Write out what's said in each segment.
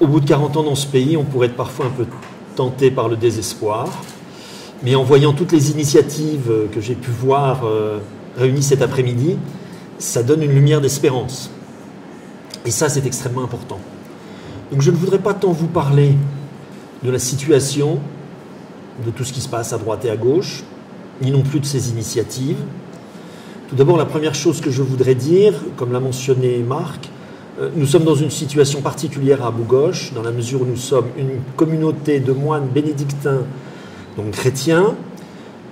au bout de 40 ans dans ce pays, on pourrait être parfois un peu tenté par le désespoir. Mais en voyant toutes les initiatives que j'ai pu voir euh, réunies cet après-midi, ça donne une lumière d'espérance. Et ça, c'est extrêmement important. Donc je ne voudrais pas tant vous parler de la situation, de tout ce qui se passe à droite et à gauche, ni non plus de ces initiatives. Tout d'abord, la première chose que je voudrais dire, comme l'a mentionné Marc, nous sommes dans une situation particulière à Bougoche, dans la mesure où nous sommes une communauté de moines bénédictins, donc chrétiens,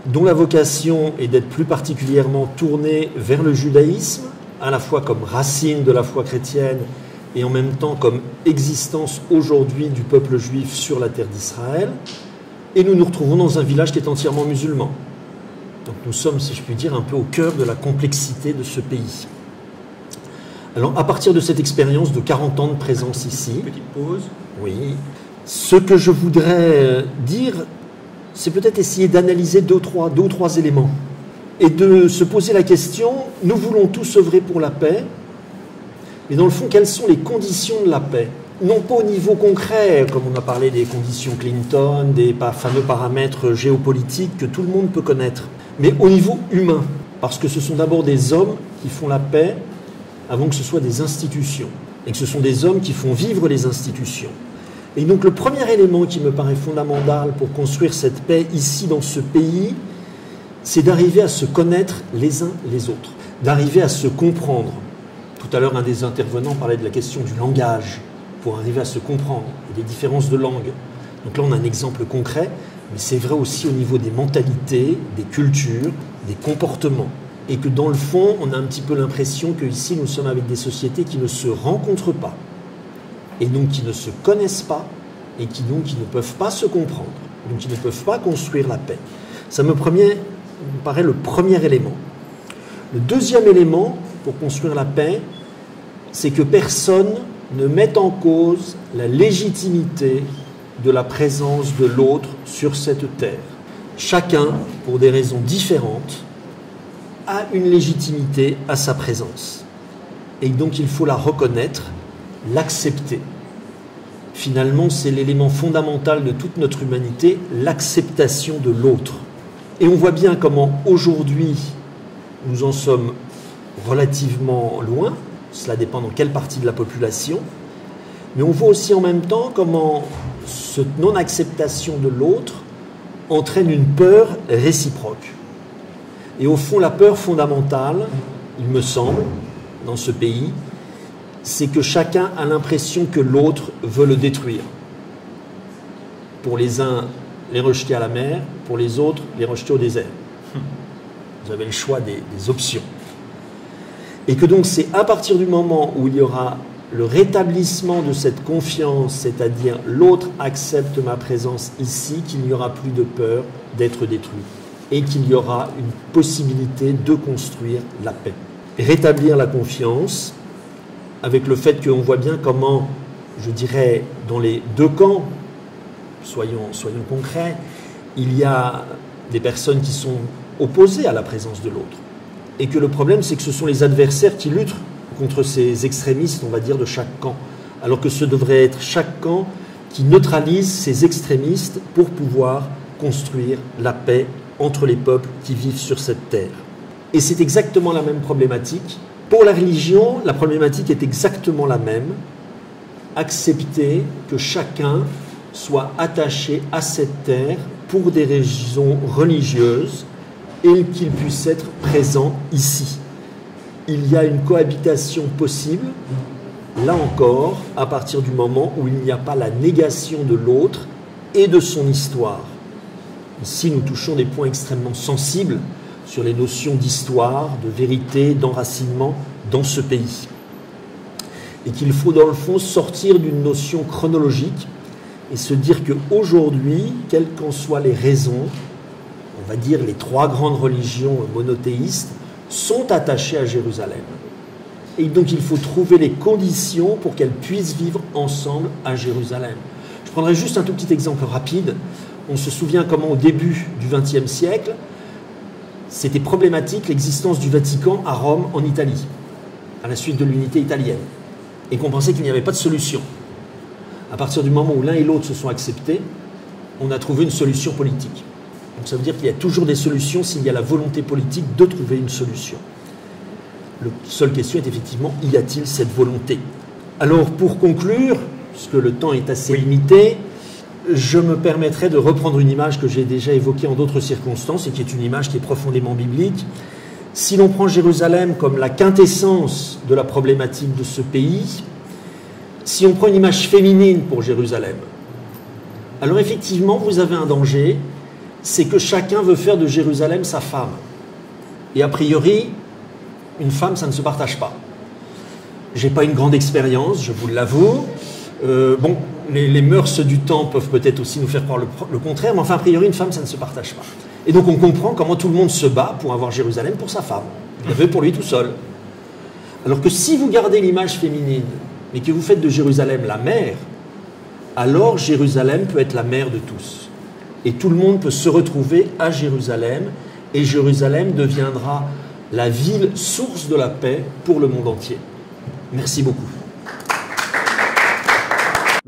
dont la vocation est d'être plus particulièrement tournée vers le judaïsme, à la fois comme racine de la foi chrétienne et en même temps comme existence aujourd'hui du peuple juif sur la terre d'Israël. Et nous nous retrouvons dans un village qui est entièrement musulman. Donc nous sommes, si je puis dire, un peu au cœur de la complexité de ce pays. Alors à partir de cette expérience de 40 ans de présence ici, petite pause. Oui, ce que je voudrais dire, c'est peut-être essayer d'analyser deux, trois, deux ou trois éléments et de se poser la question, nous voulons tous œuvrer pour la paix, mais dans le fond, quelles sont les conditions de la paix? Non pas au niveau concret, comme on a parlé des conditions Clinton, des fameux paramètres géopolitiques que tout le monde peut connaître, mais au niveau humain, parce que ce sont d'abord des hommes qui font la paix avant que ce soit des institutions, et que ce sont des hommes qui font vivre les institutions. Et donc le premier élément qui me paraît fondamental pour construire cette paix ici dans ce pays, c'est d'arriver à se connaître les uns les autres, d'arriver à se comprendre. Tout à l'heure, un des intervenants parlait de la question du langage, pour arriver à se comprendre, et des différences de langue. Donc là, on a un exemple concret, mais c'est vrai aussi au niveau des mentalités, des cultures, des comportements. Et que dans le fond, on a un petit peu l'impression qu'ici, nous sommes avec des sociétés qui ne se rencontrent pas, et donc qui ne se connaissent pas, et qui donc qui ne peuvent pas se comprendre, donc qui ne peuvent pas construire la paix. Ça me, me paraît le premier élément. Le deuxième élément pour construire la paix, c'est que personne ne mette en cause la légitimité de la présence de l'autre sur cette terre. Chacun, pour des raisons différentes, a une légitimité à sa présence. Et donc il faut la reconnaître, l'accepter. Finalement, c'est l'élément fondamental de toute notre humanité, l'acceptation de l'autre. Et on voit bien comment aujourd'hui nous en sommes relativement loin, cela dépend dans quelle partie de la population, mais on voit aussi en même temps comment cette non-acceptation de l'autre entraîne une peur réciproque. Et au fond, la peur fondamentale, il me semble, dans ce pays, c'est que chacun a l'impression que l'autre veut le détruire. Pour les uns, les rejeter à la mer, pour les autres, les rejeter au désert. Vous avez le choix des, options. Et que donc c'est à partir du moment où il y aura le rétablissement de cette confiance, c'est-à-dire l'autre accepte ma présence ici, qu'il n'y aura plus de peur d'être détruit et qu'il y aura une possibilité de construire la paix. rétablir la confiance avec le fait qu'on voit bien comment, je dirais, dans les deux camps, soyons, soyons concrets, il y a des personnes qui sont opposées à la présence de l'autre. Et que le problème, c'est que ce sont les adversaires qui luttent contre ces extrémistes, on va dire, de chaque camp. Alors que ce devrait être chaque camp qui neutralise ces extrémistes pour pouvoir construire la paix entre les peuples qui vivent sur cette terre. Et c'est exactement la même problématique. Pour la religion, la problématique est exactement la même. Accepter que chacun soit attaché à cette terre pour des raisons religieuses et qu'il puisse être présent ici. Il y a une cohabitation possible, là encore, à partir du moment où il n'y a pas la négation de l'autre et de son histoire. Ici, nous touchons des points extrêmement sensibles sur les notions d'histoire, de vérité, d'enracinement dans ce pays. Et qu'il faut, dans le fond, sortir d'une notion chronologique et se dire qu'aujourd'hui, quelles qu'en soient les raisons, on va dire les trois grandes religions monothéistes, sont attachées à Jérusalem. Et donc il faut trouver les conditions pour qu'elles puissent vivre ensemble à Jérusalem. Je prendrai juste un tout petit exemple rapide. On se souvient comment au début du XXe siècle, c'était problématique l'existence du Vatican à Rome, en Italie, à la suite de l'unité italienne, et qu'on pensait qu'il n'y avait pas de solution. À partir du moment où l'un et l'autre se sont acceptés, on a trouvé une solution politique. Donc ça veut dire qu'il y a toujours des solutions s'il y a la volonté politique de trouver une solution. La seule question est effectivement, y a-t-il cette volonté? Alors pour conclure, puisque le temps est assez limité, je me permettrai de reprendre une image que j'ai déjà évoquée en d'autres circonstances et qui est une image qui est profondément biblique. Si l'on prend Jérusalem comme la quintessence de la problématique de ce pays, si on prend une image féminine pour Jérusalem, alors effectivement, vous avez un danger, c'est que chacun veut faire de Jérusalem sa femme. Et a priori, une femme, ça ne se partage pas. J'ai pas une grande expérience, je vous l'avoue. Euh, bon, les, mœurs du temps peuvent peut-être aussi nous faire croire le, contraire, mais enfin, a priori, une femme, ça ne se partage pas. Et donc, on comprend comment tout le monde se bat pour avoir Jérusalem pour sa femme. Il veut pour lui tout seul. Alors que si vous gardez l'image féminine, mais que vous faites de Jérusalem la mère, alors Jérusalem peut être la mère de tous. Et tout le monde peut se retrouver à Jérusalem, et Jérusalem deviendra la ville source de la paix pour le monde entier. Merci beaucoup.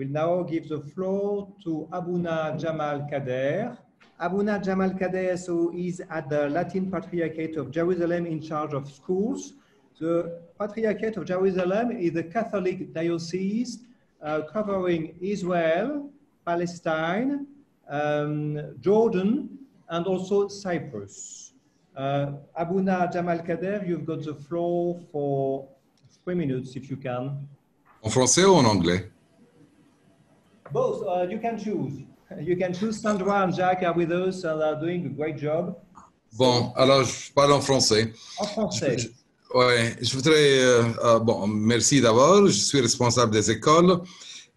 We'll now give the floor to Abuna Jamal Kader. Abuna Jamal Kader so is at the Latin Patriarchate of Jerusalem in charge of schools. The Patriarchate of Jerusalem is a Catholic diocese uh, covering Israel, Palestine, um, Jordan, and also Cyprus. Uh, Abuna Jamal Kader, you've got the floor for three minutes if you can. En français ou en anglais? Both. Uh, you can choose. You can choose. Sandra and Jack are with us and are doing a great job. Bon, alors je parle en français. En français. Je, ouais, je voudrais. Euh, euh, bon, merci d'abord. Je suis responsable des écoles.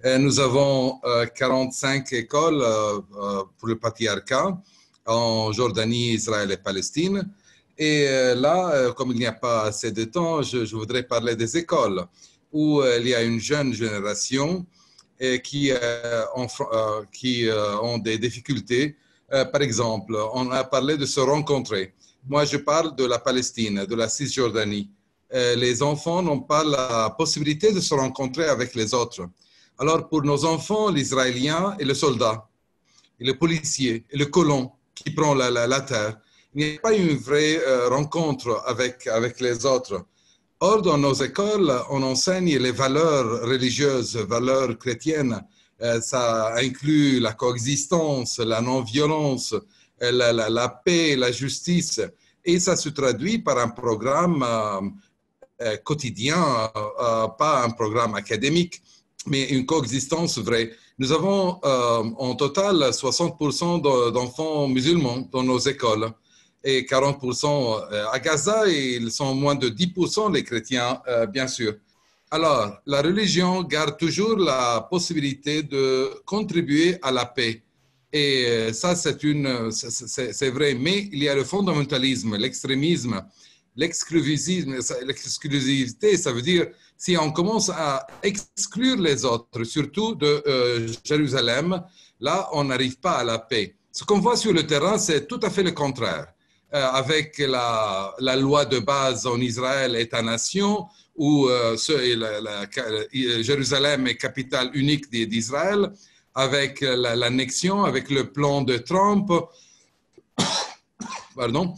Et nous avons euh, 45 écoles euh, pour le patriarcat en Jordanie, Israël et Palestine. Et là, comme il n'y a pas assez de temps, je, je voudrais parler des écoles où il y a une jeune génération et qui, euh, ont, euh, qui euh, ont des difficultés. par exemple, on a parlé de se rencontrer. Moi, je parle de la Palestine, de la Cisjordanie. les enfants n'ont pas la possibilité de se rencontrer avec les autres. Alors, pour nos enfants, l'Israélien et le soldat, et le policier, et le colon qui prend la, la, la terre, il n'y a pas une vraie rencontre avec, avec les autres. Or, dans nos écoles, on enseigne les valeurs religieuses, valeurs chrétiennes. Euh, ça inclut la coexistence, la non-violence, euh, la, paix, la justice. Et ça se traduit par un programme euh, quotidien, pas un programme académique, mais une coexistence vraie. Nous avons en total 60% d'enfants musulmans dans nos écoles et 40% euh, à Gaza et ils sont moins de 10% les chrétiens, euh, bien sûr. Alors, la religion garde toujours la possibilité de contribuer à la paix. Et euh, ça, c'est une, c'est vrai. Mais il y a le fondamentalisme, l'extrémisme, l'exclusivité. Ça veut dire si on commence à exclure les autres, surtout de Jérusalem, là, on n'arrive pas à la paix. Ce qu'on voit sur le terrain, c'est tout à fait le contraire. Euh, avec la, loi de base en Israël, État-nation, où euh, Jérusalem est capitale unique d'Israël, avec l'annexion, avec le plan de Trump, pardon,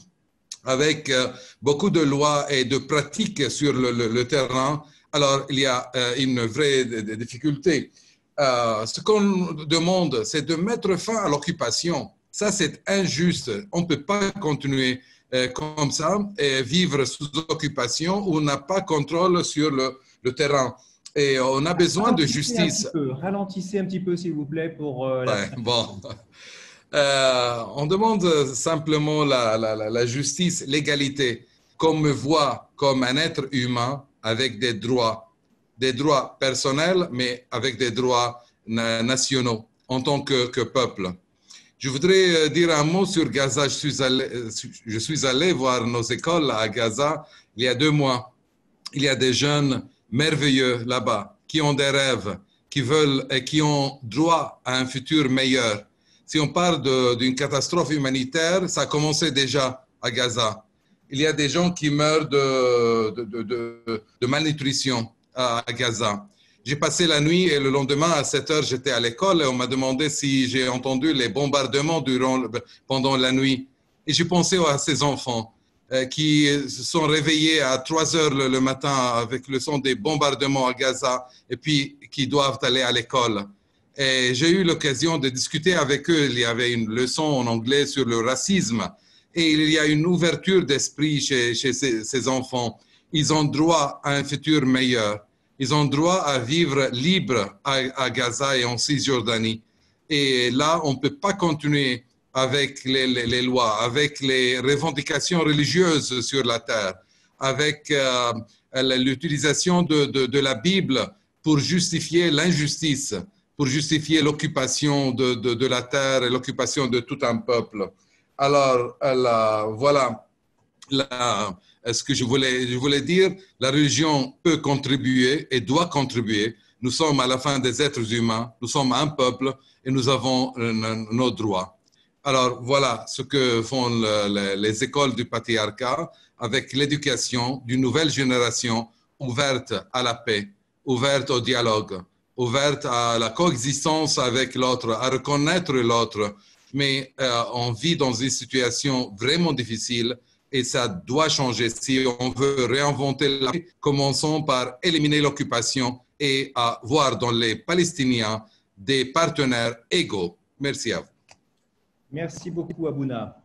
avec euh, beaucoup de lois et de pratiques sur le, terrain. Alors, il y a une vraie difficulté. ce qu'on demande, c'est de mettre fin à l'occupation ça, c'est injuste. On ne peut pas continuer euh, comme ça et vivre sous occupation où on n'a pas contrôle sur le, le, terrain. Et on a besoin de justice. Ralentissez un petit peu, s'il vous plaît, pour... Euh, ouais, bon. Euh, on demande simplement la, la, la justice, l'égalité, qu'on me voit comme un être humain avec des droits, des droits personnels, mais avec des droits nationaux en tant que, que peuple. Je voudrais euh, dire un mot sur Gaza. Je suis, allé, euh, je suis allé voir nos écoles à Gaza il y a deux mois. Il y a des jeunes merveilleux là-bas qui ont des rêves, qui veulent et qui ont droit à un futur meilleur. Si on parle d'une catastrophe humanitaire, ça a commencé déjà à Gaza. Il y a des gens qui meurent de malnutrition à Gaza. J'ai passé la nuit et le lendemain à 7 heures, j'étais à l'école et on m'a demandé si j'ai entendu les bombardements durant, pendant la nuit. Et j'ai pensé à ces enfants euh, qui se sont réveillés à 3 heures le, matin avec le son des bombardements à Gaza et puis qui doivent aller à l'école. Et j'ai eu l'occasion de discuter avec eux. Il y avait une leçon en anglais sur le racisme et il y a une ouverture d'esprit chez, chez ces, ces, enfants. Ils ont droit à un futur meilleur. Ils ont droit à vivre libre à, à Gaza et en Cisjordanie. Et là, on ne peut pas continuer avec les, les, les, lois, avec les revendications religieuses sur la terre, avec euh, l'utilisation de, de, de, la Bible pour justifier l'injustice, pour justifier l'occupation de, de, la terre et l'occupation de tout un peuple. Alors, la, voilà la, ce que je voulais, dire. La religion peut contribuer et doit contribuer. Nous sommes à la fin des êtres humains, nous sommes un peuple et nous avons euh, nos droits. Alors voilà ce que font le, les écoles du patriarcat avec l'éducation d'une nouvelle génération ouverte à la paix, ouverte au dialogue, ouverte à la coexistence avec l'autre, à reconnaître l'autre. Mais euh, on vit dans une situation vraiment difficile et ça doit changer. Si on veut réinventer la commençons par éliminer l'occupation et à voir dans les Palestiniens des partenaires égaux. Merci à vous. Merci beaucoup, Abouna.